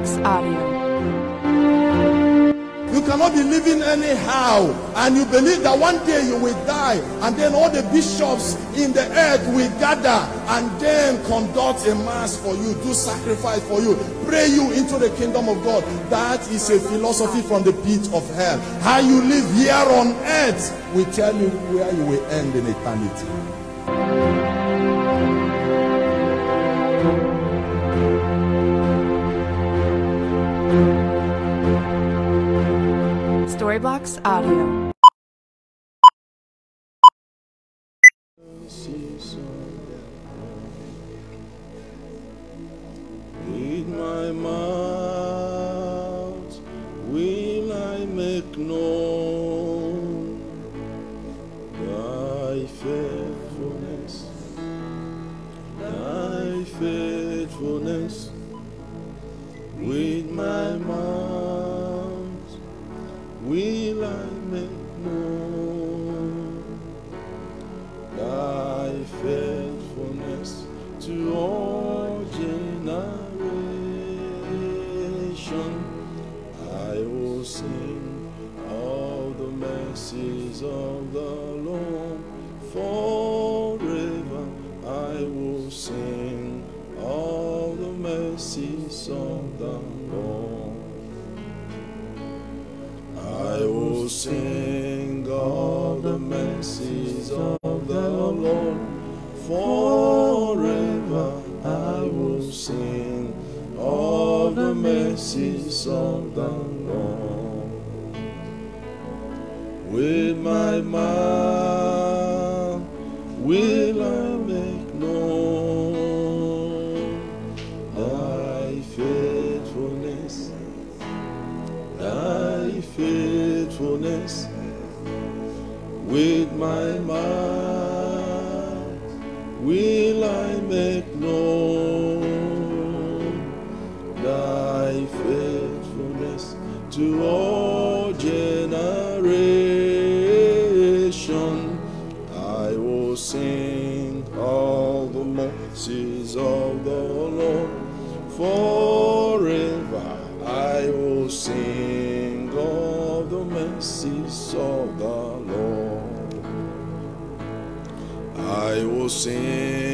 Vox Audio. You cannot be living anyhow and you believe that one day you will die and then all the bishops in the earth will gather and then conduct a mass for you, do sacrifice for you, pray you into the kingdom of God. That is a philosophy from the pit of hell. How you live here on earth will tell you where you will end in eternity. Storyblocks Audio. My all generation. I will sing all the mercies of the Lord forever. I will sing all the mercies of the Lord. I will sing all the mercies of the Lord forever. Of the Lord with my mouth. I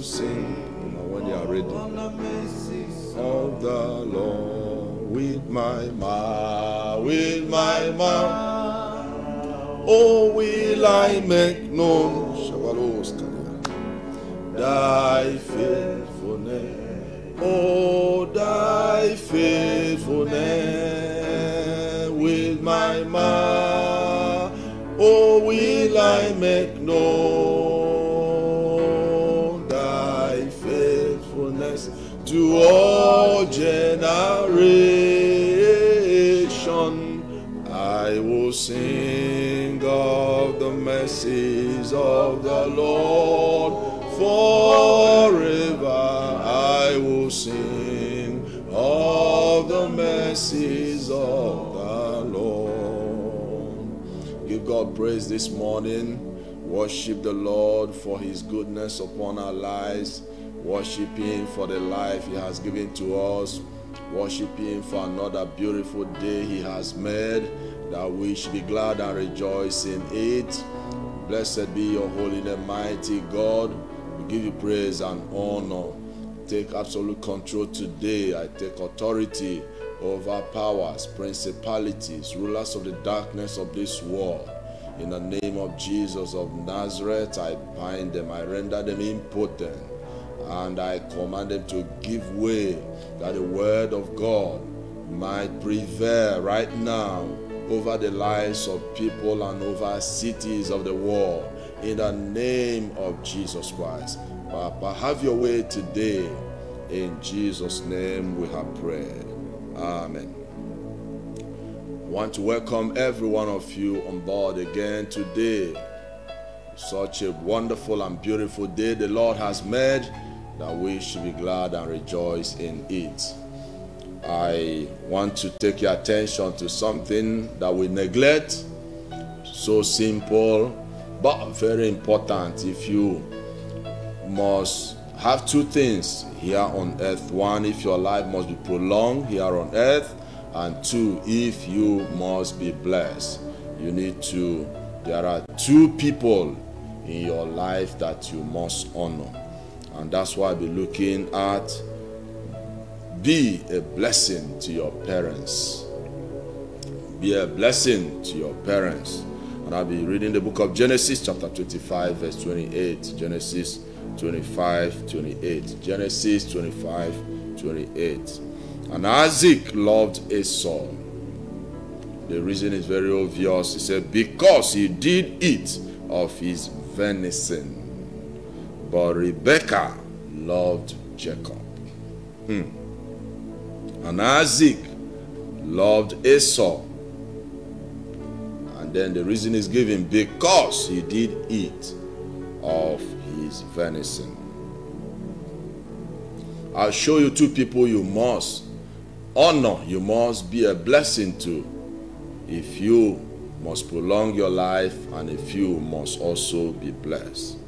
will sing when you are ready of the Lord with my mouth, with my mouth. Oh, will I make known thy faithfulness? Oh, thy faithfulness of the Lord forever. I will sing of the mercies of the Lord. Give God praise this morning. Worship the Lord for his goodness upon our lives. Worship him for the life he has given to us. Worship him for another beautiful day he has made, that we should be glad and rejoice in it. Blessed be your holy and mighty God. We give you praise and honor. take absolute control today. I take authority over powers, principalities, rulers of the darkness of this world. In the name of Jesus of Nazareth, I bind them, I render them impotent, and I command them to give way that the word of God might prevail right now over the lives of people and over cities of the world. In the name of Jesus Christ. Papa, have your way today. In Jesus' name we have prayed. Amen. I want to welcome every one of you on board again today. Such a wonderful and beautiful day the Lord has made that we should be glad and rejoice in it. I want to take your attention to something that we neglect. So simple, but very important if you must have two things here on earth. One, if your life must be prolonged here on earth, and two, if you must be blessed. You need to, there are two people in your life that you must honor. And that's why I'll be looking at be a blessing to your parents. Be a blessing to your parents. And I'll be reading the book of Genesis, chapter 25, verse 28. Genesis 25, 28. Genesis 25, 28. And Isaac loved Esau. The reason is very obvious. He said, Because he did eat of his venison. But Rebekah loved Jacob. Hmm. And Isaac loved Esau. And then the reason is given because he did eat of his venison. I'll show you two people you must honor, you must be a blessing to if you must prolong your life and if you must also be blessed.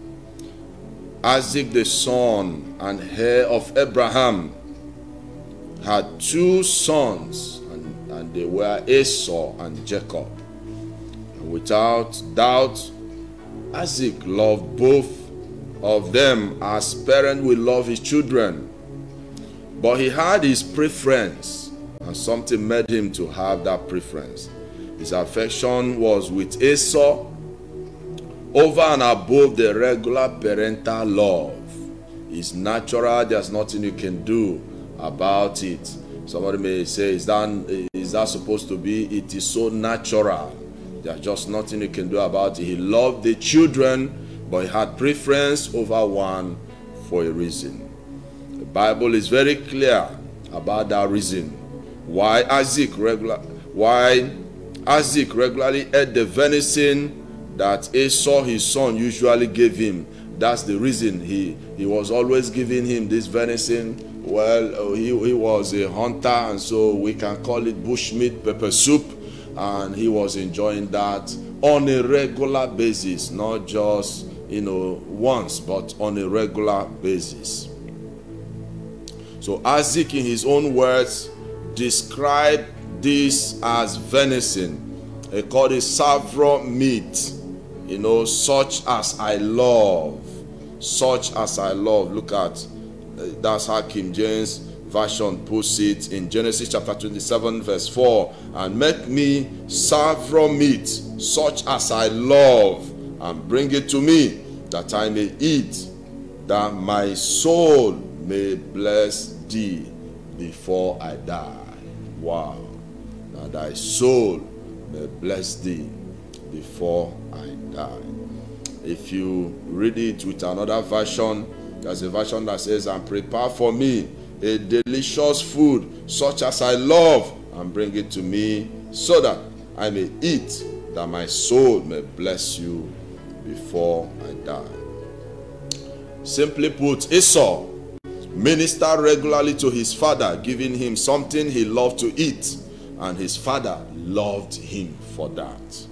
Isaac, the son and heir of Abraham, had two sons, and, and they were Esau and Jacob. And without doubt, Isaac loved both of them as parent will love his children. But he had his preference, and something made him to have that preference. His affection was with Esau over and above the regular parental love. It's natural, there's nothing you can do about it. Somebody may say, Is that, is that supposed to be? It is so natural. There's just nothing you can do about it. He loved the children, but he had preference over one for a reason. The Bible is very clear about that reason. Why Isaac regular why Isaac regularly ate the venison that Esau his son usually gave him. That's the reason he, he was always giving him this venison. Well, uh, he, he was a hunter, and so we can call it bushmeat pepper soup. And he was enjoying that on a regular basis, not just you know once, but on a regular basis. So Isaac, in his own words, described this as venison. He called it savoury meat you know, such as I love. Such as I love. Look at that's how King James Version puts it in Genesis chapter 27, verse 4. And make me several meat, such as I love, and bring it to me, that I may eat, that my soul may bless thee before I die. Wow. That thy soul may bless thee before I die. If you read it with another version, there's a version that says, And prepare for me a delicious food such as I love, and bring it to me so that I may eat, that my soul may bless you before I die. Simply put, Esau ministered regularly to his father, giving him something he loved to eat, and his father loved him for that.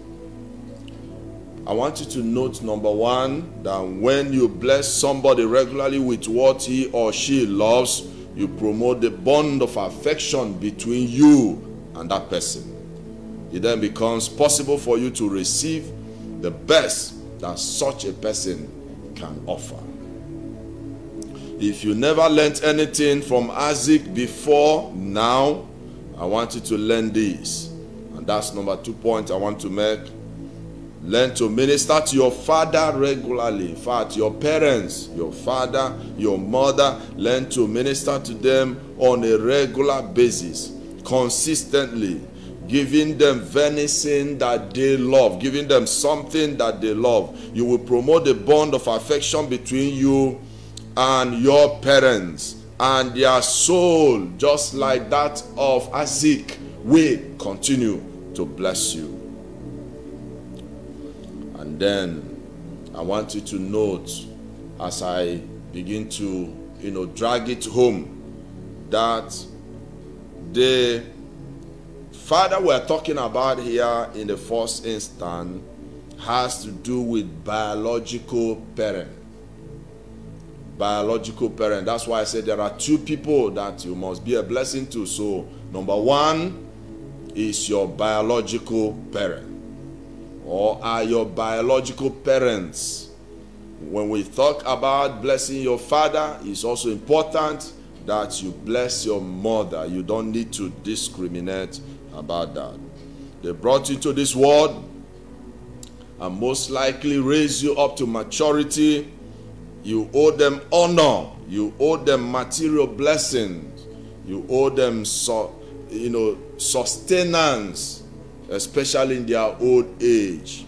I want you to note number one that when you bless somebody regularly with what he or she loves, you promote the bond of affection between you and that person. It then becomes possible for you to receive the best that such a person can offer. If you never learned anything from Isaac before now, I want you to learn this. And that's number two point I want to make. Learn to minister to your father regularly. In fact, your parents, your father, your mother, learn to minister to them on a regular basis, consistently, giving them venison that they love, giving them something that they love. You will promote the bond of affection between you and your parents and their soul, just like that of Isaac, will continue to bless you. Then I want you to note as I begin to, you know, drag it home that the father we're talking about here in the first instance has to do with biological parent. Biological parent. That's why I said there are two people that you must be a blessing to. So, number one is your biological parent or are your biological parents. When we talk about blessing your father, it's also important that you bless your mother. You don't need to discriminate about that. They brought you to this world and most likely raise you up to maturity. You owe them honor. You owe them material blessings. You owe them, so, you know, sustenance especially in their old age.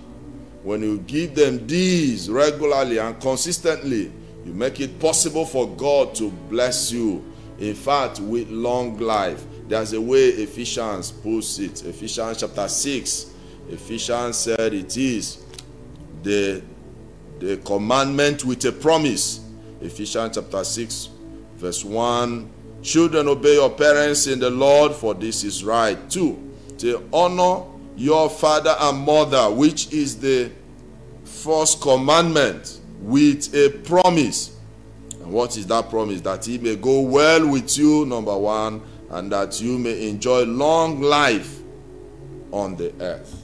When you give them these regularly and consistently, you make it possible for God to bless you. In fact, with long life. There's a way Ephesians puts it. Ephesians chapter 6. Ephesians said it is the, the commandment with a promise. Ephesians chapter 6, verse 1. Children, obey your parents in the Lord, for this is right. 2. To honor your father and mother, which is the first commandment, with a promise. And what is that promise? That he may go well with you, number one, and that you may enjoy long life on the earth.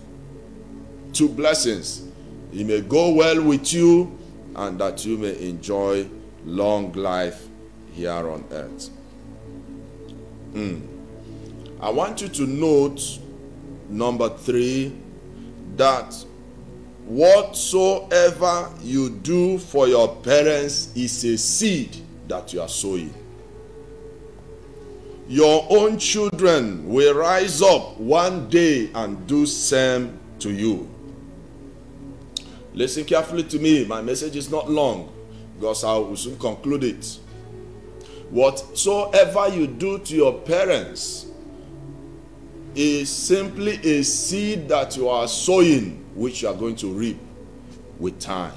Two blessings. He may go well with you, and that you may enjoy long life here on earth. Mm. I want you to note Number three, that whatsoever you do for your parents is a seed that you are sowing. Your own children will rise up one day and do same to you. Listen carefully to me. My message is not long because I will soon conclude it. Whatsoever you do to your parents is simply a seed that you are sowing, which you are going to reap with time.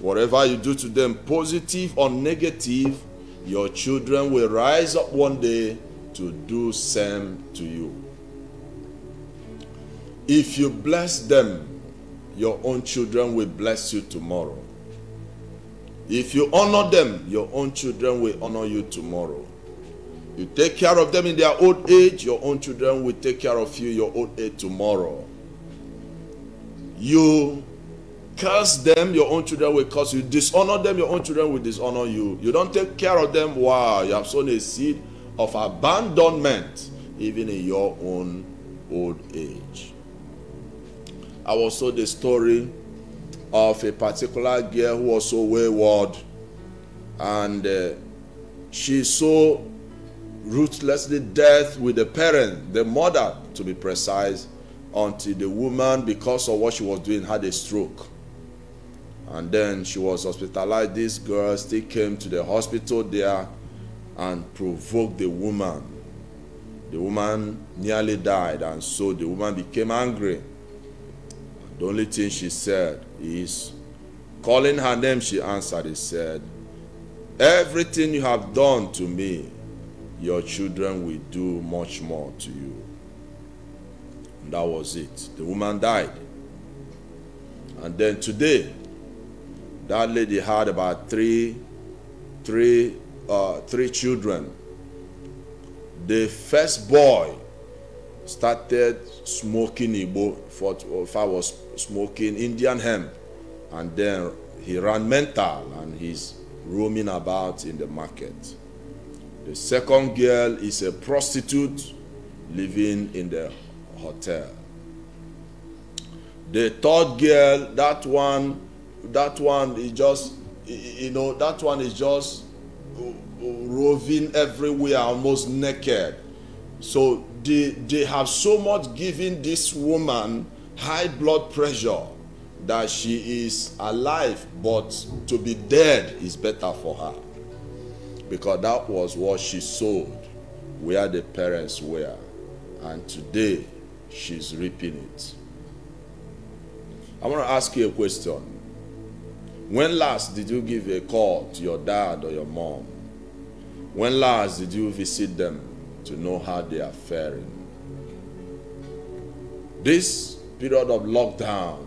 Whatever you do to them, positive or negative, your children will rise up one day to do same to you. If you bless them, your own children will bless you tomorrow. If you honor them, your own children will honor you tomorrow. You take care of them in their old age, your own children will take care of you your old age tomorrow. You curse them, your own children will curse you. Dishonor them, your own children will dishonor you. You don't take care of them, wow, you have sown a seed of abandonment even in your own old age. I was told the story of a particular girl who was so wayward and uh, she so ruthlessly death with the parent, the mother to be precise, until the woman, because of what she was doing, had a stroke. And then she was hospitalized. This girl still came to the hospital there and provoked the woman. The woman nearly died, and so the woman became angry. The only thing she said is, calling her name, she answered, He said, Everything you have done to me, your children will do much more to you. And that was it. The woman died. And then today, that lady had about three, three, uh, three children. The first boy started smoking Igbo, if I was smoking Indian hemp, and then he ran mental, and his roaming about in the market. The second girl is a prostitute living in the hotel. The third girl, that one, that one is just, you know, that one is just roving everywhere, almost naked. So they, they have so much given this woman high blood pressure that she is alive, but to be dead is better for her. Because that was what she sowed, where the parents were. And today, she's reaping it. I want to ask you a question. When last did you give a call to your dad or your mom? When last did you visit them to know how they are faring? This period of lockdown,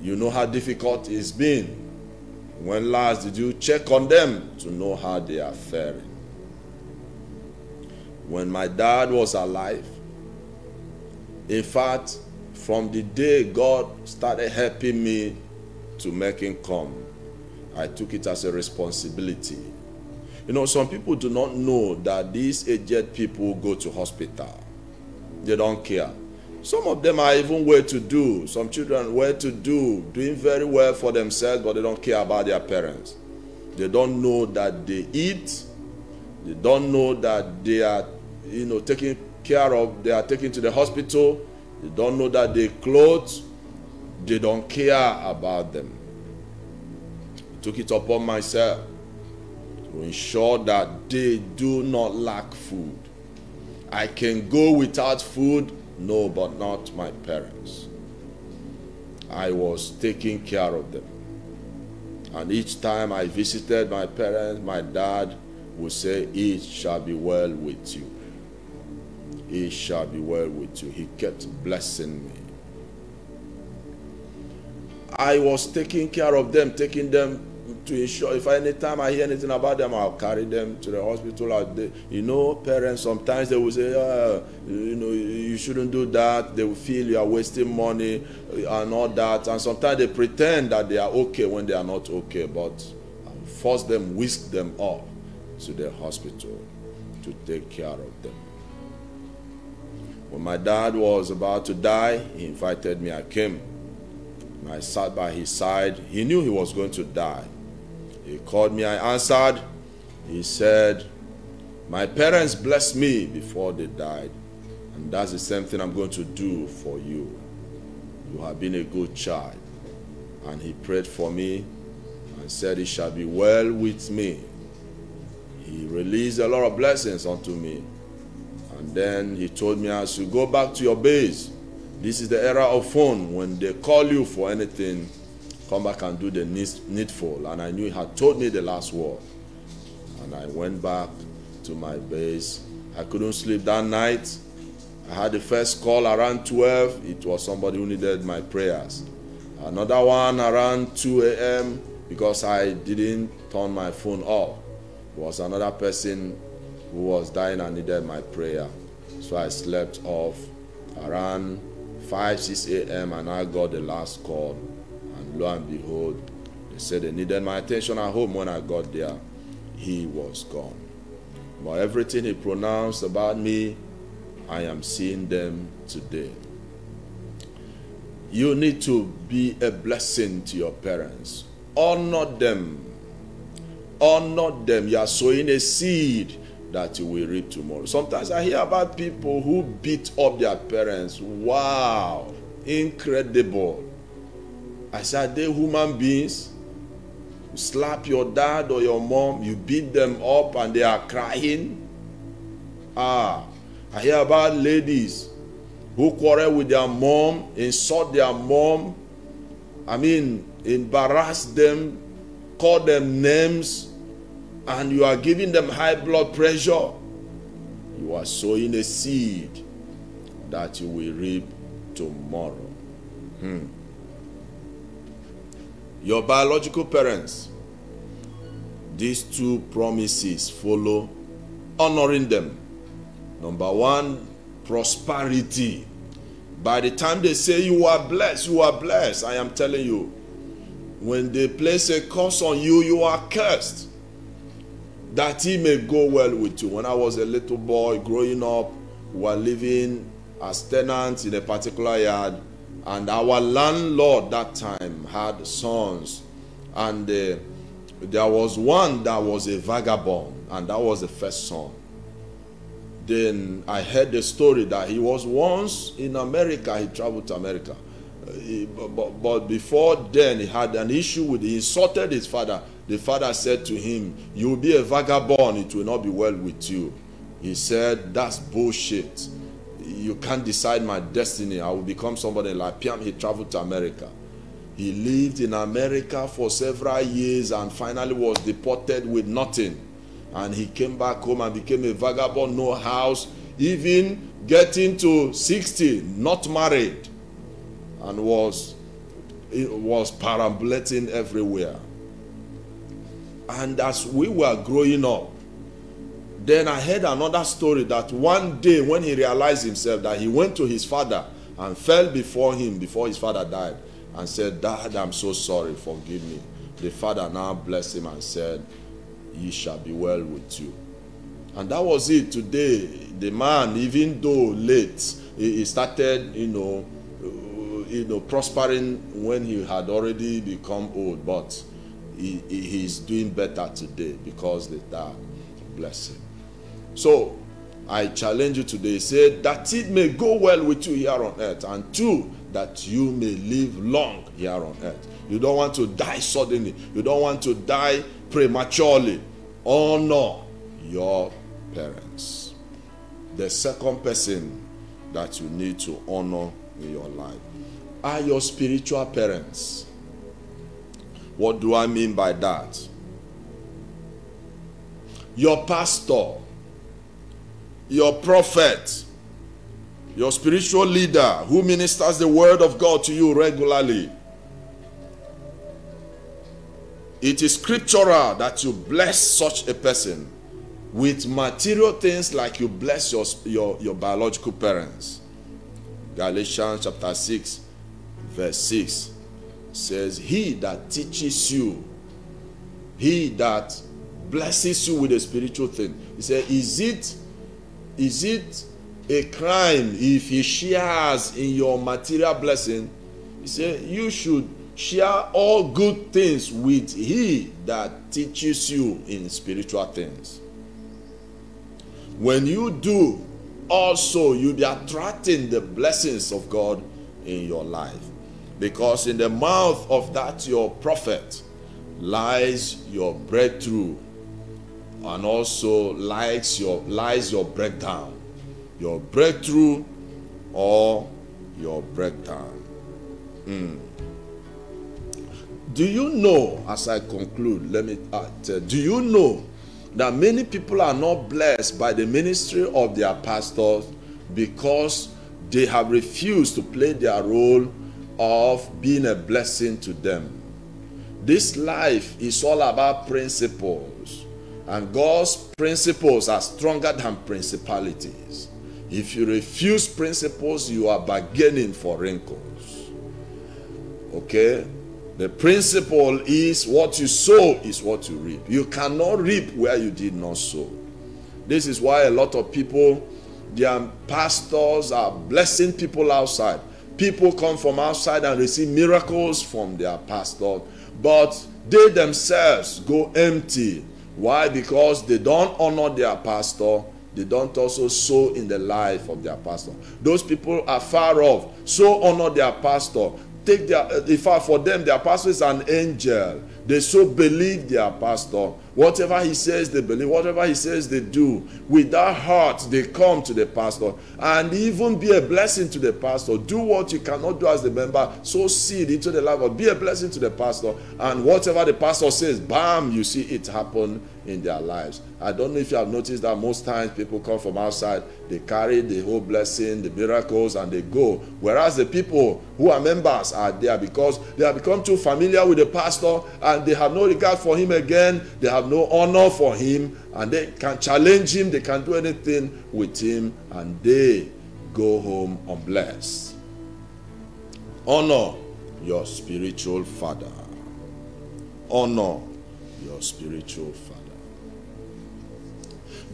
you know how difficult it's been. When last did you check on them to know how they are faring? When my dad was alive, in fact, from the day God started helping me to make him come, I took it as a responsibility. You know, some people do not know that these aged people go to hospital. They don't care. Some of them are even well to do. Some children well to do, doing very well for themselves, but they don't care about their parents. They don't know that they eat. They don't know that they are, you know, taken care of. They are taken to the hospital. They don't know that they clothe. They don't care about them. I took it upon myself to ensure that they do not lack food. I can go without food no, but not my parents. I was taking care of them. And each time I visited my parents, my dad would say, It shall be well with you. It shall be well with you. He kept blessing me. I was taking care of them, taking them to ensure if anytime I hear anything about them, I'll carry them to the hospital. They, you know, parents sometimes they will say, ah, you know, you shouldn't do that. They will feel you are wasting money and all that. And sometimes they pretend that they are okay when they are not okay, but force them, whisk them off to the hospital to take care of them. When my dad was about to die, he invited me. I came. I sat by his side. He knew he was going to die. He called me, I answered. He said, My parents blessed me before they died, and that's the same thing I'm going to do for you. You have been a good child. And he prayed for me and said, It shall be well with me. He released a lot of blessings unto me. And then he told me, As you go back to your base, this is the era of phone. When they call you for anything, come back and do the needful. And I knew he had told me the last word. And I went back to my base. I couldn't sleep that night. I had the first call around 12. It was somebody who needed my prayers. Another one around 2 a.m. because I didn't turn my phone off. It was another person who was dying and needed my prayer. So I slept off around 5, 6 a.m. and I got the last call lo and behold, they said they needed my attention at home. When I got there, he was gone. But everything he pronounced about me, I am seeing them today. You need to be a blessing to your parents. Honor them. Honor them. You are sowing a seed that you will reap tomorrow. Sometimes I hear about people who beat up their parents. Wow, incredible. I said, they human beings. You slap your dad or your mom, you beat them up and they are crying. Ah, I hear about ladies who quarrel with their mom, insult their mom, I mean, embarrass them, call them names, and you are giving them high blood pressure. You are sowing a seed that you will reap tomorrow. Hmm your biological parents. These two promises follow honoring them. Number one, prosperity. By the time they say you are blessed, you are blessed, I am telling you, when they place a curse on you, you are cursed. That he may go well with you. When I was a little boy growing up, we were living as tenants in a particular yard, and our landlord that time had sons, and uh, there was one that was a vagabond, and that was the first son. Then I heard the story that he was once in America, he traveled to America. Uh, he- but, but- before then, he had an issue with, he insulted his father. The father said to him, You will be a vagabond, it will not be well with you. He said, That's bullshit. You can't decide my destiny. I will become somebody like Piam. He traveled to America. He lived in America for several years and finally was deported with nothing. And he came back home and became a vagabond, no house, even getting to 60, not married, and was, was perambulating everywhere. And as we were growing up, then I heard another story that one day when he realized himself that he went to his father and fell before him before his father died and said, Dad, I'm so sorry, forgive me. The father now blessed him and said, Ye shall be well with you. And that was it. Today, the man, even though late, he he started, you know, uh, you know, prospering when he had already become old, but he, he- he's doing better today because the dad blessed him. So I challenge you today, say that it may go well with you here on earth, and two, that you may live long here on earth. You don't want to die suddenly, you don't want to die prematurely. Honor your parents. The second person that you need to honor in your life are your spiritual parents. What do I mean by that? Your pastor, your prophet, your spiritual leader who ministers the word of God to you regularly. It is scriptural that you bless such a person with material things like you bless your, your, your biological parents. Galatians chapter 6, verse 6 says, He that teaches you, he that blesses you with a spiritual thing. He said, Is it is it a crime if he shares in your material blessing? He said, You should share all good things with he that teaches you in spiritual things. When you do, also you'll be attracting the blessings of God in your life. Because in the mouth of that your prophet lies your breakthrough and also lies your lies your breakdown. Your breakthrough or your breakdown. Mm. Do you know, as I conclude, let me uh, tell, do you know that many people are not blessed by the ministry of their pastors because they have refused to play their role of being a blessing to them? This life is all about principles, and God's principles are stronger than principalities. If you refuse principles, you are bargaining for wrinkles. Okay? The principle is what you sow is what you reap. You cannot reap where you did not sow. This is why a lot of people, their pastors are blessing people outside. People come from outside and receive miracles from their pastor, but they themselves go empty. Why? Because they don't honor their pastor. They don't also sow in the life of their pastor. Those people are far off. So honor their pastor take their in fact for them their pastor is an angel they so believe their pastor whatever he says they believe whatever he says they do with that heart they come to the pastor. And even be a blessing to the pastor. Do what you cannot do as the member. Sow seed into the life of be a blessing to the pastor. And whatever the pastor says bam you see it happen in their lives. I don't know if you have noticed that most times people come from outside they carry the whole blessing the miracles and they go. Whereas the people who are members are there because they have become too familiar with the pastor and they have no regard for him again. They have no honor for him and they can challenge him they can do anything with him and they go home unblessed honor your spiritual father honor your spiritual father.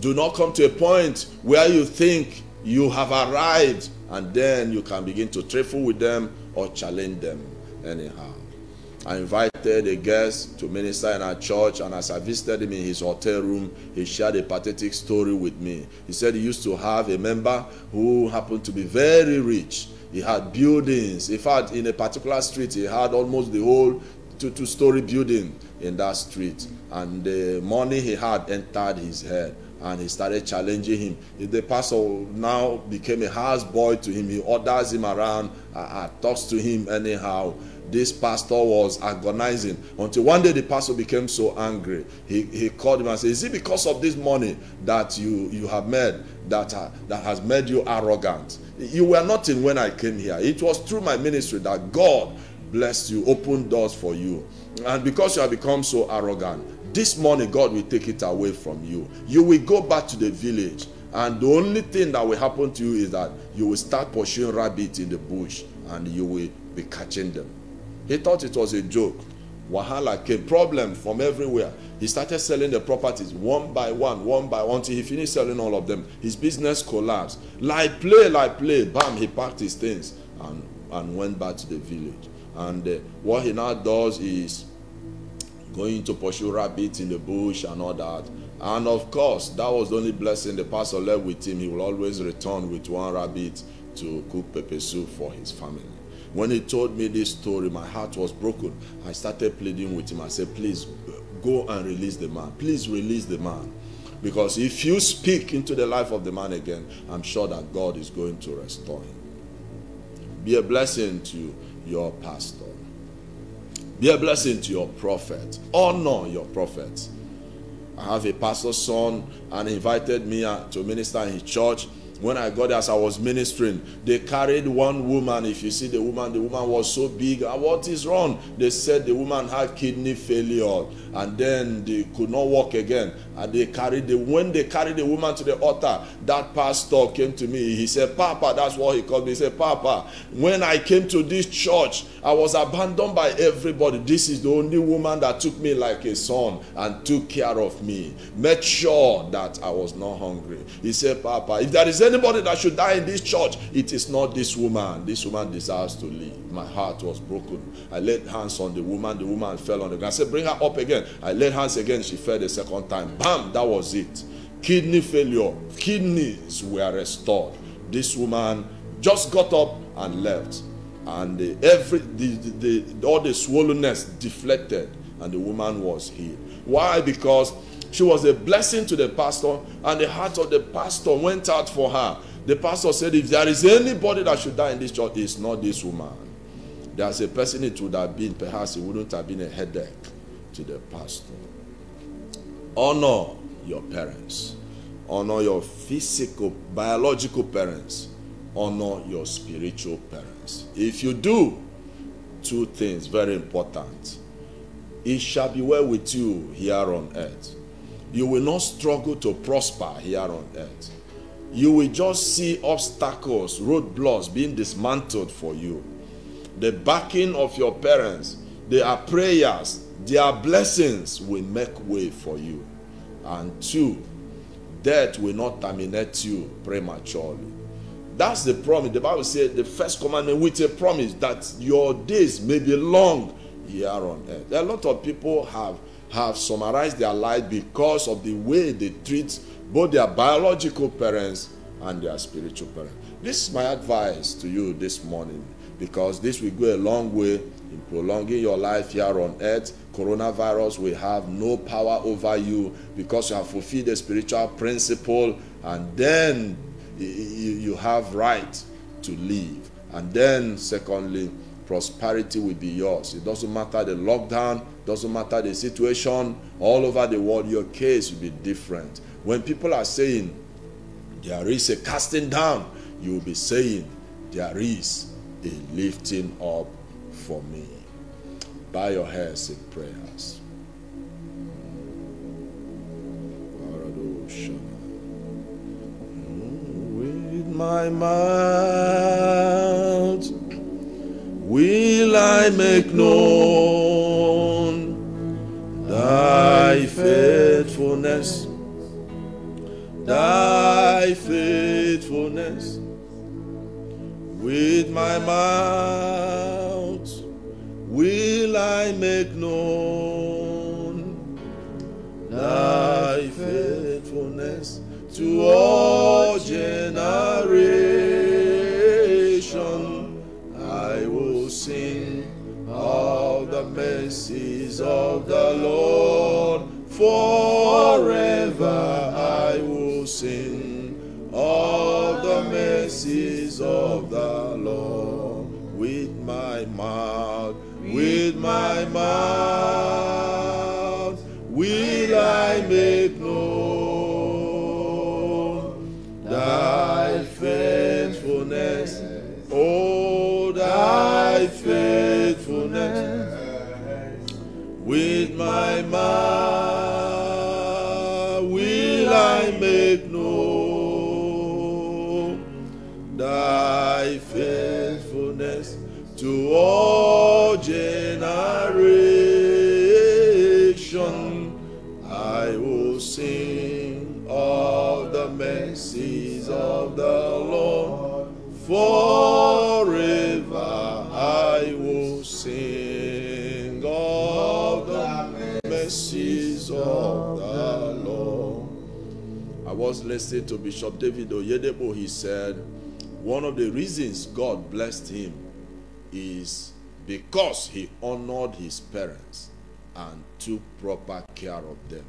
Do not come to a point where you think you have arrived and then you can begin to trifle with them or challenge them anyhow. I invited a guest to minister in our church, and as I visited him in his hotel room, he shared a pathetic story with me. He said he used to have a member who happened to be very rich. He had buildings. In fact, in a particular street, he had almost the whole two, two story building in that street. And the money he had entered his head and he started challenging him. The pastor now became a house boy to him. He orders him around, uh, uh, talks to him anyhow. This pastor was agonizing until one day the pastor became so angry. He, he called him and said, Is it because of this money that you, you have made that, uh, that has made you arrogant? You were nothing when I came here. It was through my ministry that God blessed you, opened doors for you. And because you have become so arrogant, this morning God will take it away from you. You will go back to the village, and the only thing that will happen to you is that you will start pursuing rabbits in the bush and you will be catching them. He thought it was a joke. Wahala came, problem from everywhere. He started selling the properties one by one, one by one, until he finished selling all of them. His business collapsed. Like play, like play, bam, he packed his things and, and went back to the village. And uh, what he now does is going to pursue rabbits in the bush and all that. And of course, that was the only blessing the pastor left with him. He will always return with one rabbit to cook pepper soup for his family. When he told me this story, my heart was broken. I started pleading with him. I said, Please go and release the man. Please release the man. Because if you speak into the life of the man again, I'm sure that God is going to restore him. Be a blessing to your pastor. Be a blessing to your prophet. Honor your prophet. I have a pastor's son and he invited me to minister in his church when I got there, as I was ministering, they carried one woman. If you see the woman, the woman was so big. And what is wrong? They said the woman had kidney failure and then they could not walk again. And they carried the when they carried the woman to the altar, that pastor came to me. He said, Papa, that's what he called me. He said, Papa, when I came to this church, I was abandoned by everybody. This is the only woman that took me like a son and took care of me. Made sure that I was not hungry. He said, Papa, if there is anybody that should die in this church, it is not this woman. This woman desires to live. My heart was broken. I laid hands on the woman. The woman fell on the ground. I said, Bring her up again. I laid hands again. She fell the second time. Bam, that was it. Kidney failure. Kidneys were restored. This woman just got up and left. And the, every the, the, the, all the swollenness deflected, and the woman was healed. Why? Because she was a blessing to the pastor, and the heart of the pastor went out for her. The pastor said, If there is anybody that should die in this church, it's not this woman. There's a person it would have been, perhaps it wouldn't have been a headache to the pastor. Honor your parents, honor your physical, biological parents, honor your spiritual parents. If you do two things very important, it shall be well with you here on earth. You will not struggle to prosper here on earth. You will just see obstacles, roadblocks being dismantled for you. The backing of your parents, their prayers, their blessings will make way for you. And two, death will not terminate you prematurely. That's the promise. The Bible said the first commandment with a promise that your days may be long here on earth. A lot of people have have summarized their life because of the way they treat both their biological parents and their spiritual parents. This is my advice to you this morning because this will go a long way in prolonging your life here on earth. Coronavirus will have no power over you because you have fulfilled the spiritual principle and then you have right to live. And then secondly, prosperity will be yours. It doesn't matter the lockdown, doesn't matter the situation, all over the world, your case will be different. When people are saying there is a casting down, you will be saying there is a lifting up for me. Bow your heads in prayers. With my mouth will I make known thy faithfulness, thy faithfulness. With my mouth will I make known thy faithfulness to all generation. Of the Lord forever. I will sing of the mercies of the Lord with my mouth, with my mouth my Listening to Bishop David Oyedepo. He said, one of the reasons God blessed him is because he honored his parents and took proper care of them.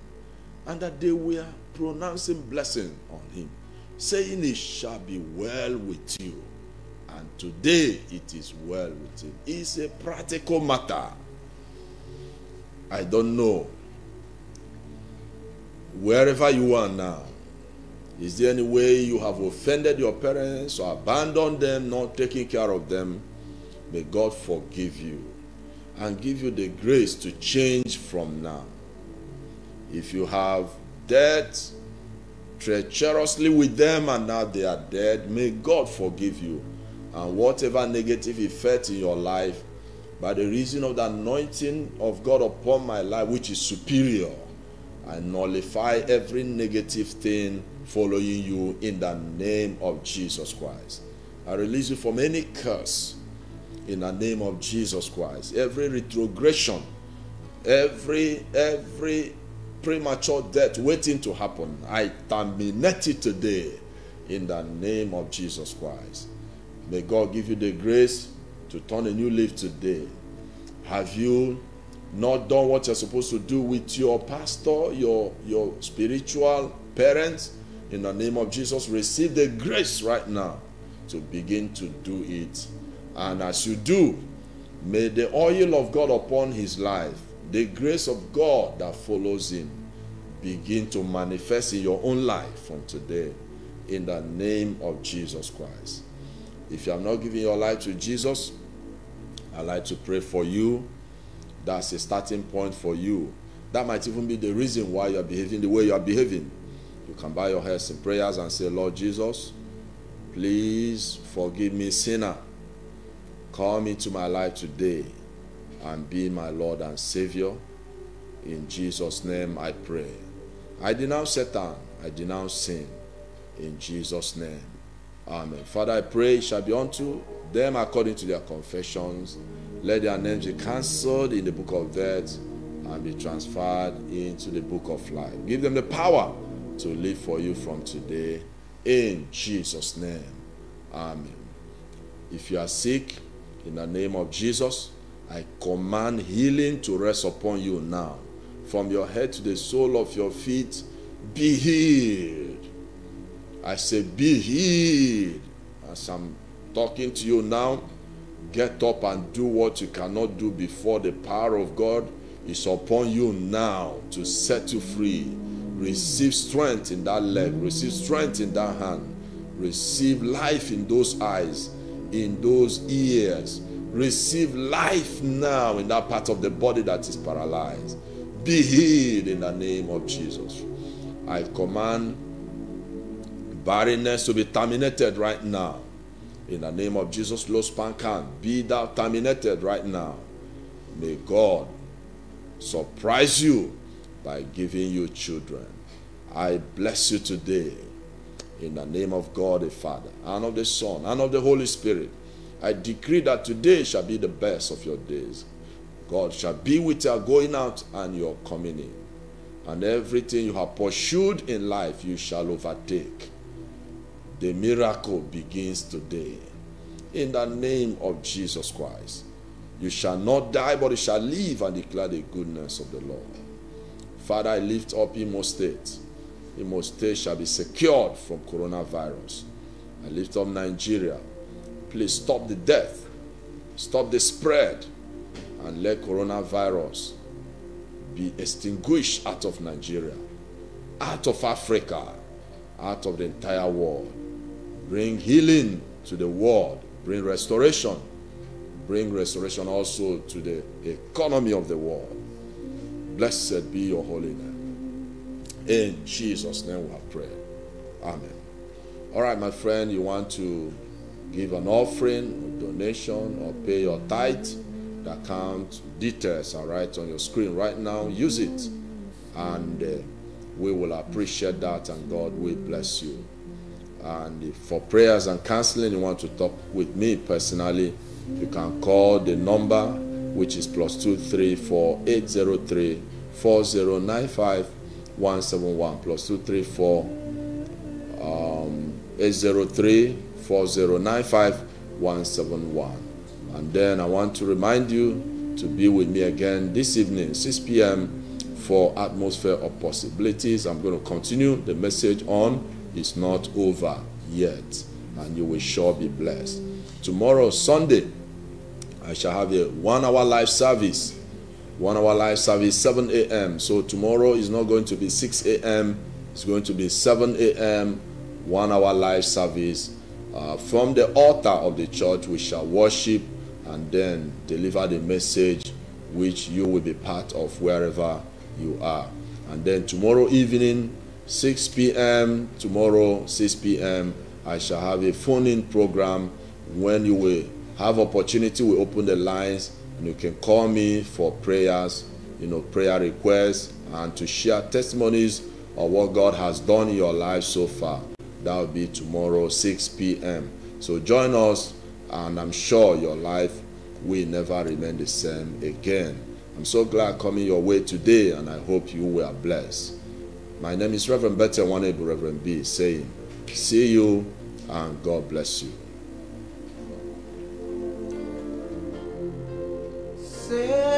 And that they were pronouncing blessing on him, saying, It shall be well with you. And today it is well with him. It's a practical matter. I don't know. Wherever you are now, is there any way you have offended your parents or abandoned them, not taking care of them? May God forgive you and give you the grace to change from now. If you have dealt treacherously with them and now they are dead, may God forgive you. And whatever negative effect in your life, by the reason of the anointing of God upon my life, which is superior, I nullify every negative thing following you in the name of Jesus Christ. I release you from any curse in the name of Jesus Christ. Every retrogression, every every premature death waiting to happen, I terminate it today in the name of Jesus Christ. May God give you the grace to turn a new leaf today. Have you not done what you're supposed to do with your pastor, your your spiritual parents? In the name of Jesus, receive the grace right now to begin to do it. And as you do, may the oil of God upon his life, the grace of God that follows him, begin to manifest in your own life from today. In the name of Jesus Christ. If you have not given your life to Jesus, I'd like to pray for you. That's a starting point for you. That might even be the reason why you are behaving the way you are behaving. You can bow your heads in prayers and say, Lord Jesus, please forgive me, sinner. Come into my life today and be my Lord and Savior. In Jesus' name I pray. I denounce Satan. I denounce sin. In Jesus' name. Amen. Father, I pray it shall be unto them according to their confessions. Let their names be cancelled in the book of death and be transferred into the book of life. Give them the power to live for you from today. In Jesus' name. Amen. If you are sick, in the name of Jesus, I command healing to rest upon you now. From your head to the sole of your feet, be healed. I say, be healed. As I'm talking to you now, get up and do what you cannot do before. The power of God is upon you now to set you free. Receive strength in that leg, receive strength in that hand, receive life in those eyes, in those ears. Receive life now in that part of the body that is paralyzed. Be healed in the name of Jesus. I command barrenness to be terminated right now. In the name of Jesus, Los Pankan, be thou terminated right now. May God surprise you by giving you children. I bless you today in the name of God the Father, and of the Son, and of the Holy Spirit. I decree that today shall be the best of your days. God shall be with your going out and your coming in. And everything you have pursued in life, you shall overtake. The miracle begins today. In the name of Jesus Christ. You shall not die, but you shall live and declare the goodness of the Lord. Father, I lift up Imo State. Imo State shall be secured from coronavirus. I lift up Nigeria. Please stop the death, stop the spread, and let coronavirus be extinguished out of Nigeria, out of Africa, out of the entire world. Bring healing to the world, bring restoration, bring restoration also to the economy of the world. Blessed be your holy name. In Jesus' name we have. Amen. All right, my friend, you want to give an offering, donation, or pay your tithe? The account details are right on your screen right now. Use it, and uh, we will appreciate that, and God will bless you. And for prayers and counseling, you want to talk with me personally, you can call the number which is plus two three four eight zero three four zero nine five one seven one plus two three four um, eight zero three four zero nine five one seven one. And then I want to remind you to be with me again this evening, 6 p.m. for Atmosphere of Possibilities. I'm going to continue the message on It's Not Over Yet, and you will sure be blessed. Tomorrow, Sunday, I shall have a one hour live service. One hour live service, 7 a.m. So tomorrow is not going to be 6 a.m., it's going to be 7 a.m., one hour live service. Uh, from the altar of the church, we shall worship and then deliver the message which you will be part of wherever you are. And then tomorrow evening, 6 p.m., tomorrow, 6 p.m., I shall have a phone in program when you will have opportunity. We open the lines you can call me for prayers, you know, prayer requests, and to share testimonies of what God has done in your life so far. That will be tomorrow, 6 p.m. So join us, and I'm sure your life will never remain the same again. I'm so glad coming your way today, and I hope you were blessed. My name is Reverend Bethel Nwanebu, Reverend B, saying, See you, and God bless you. Savior,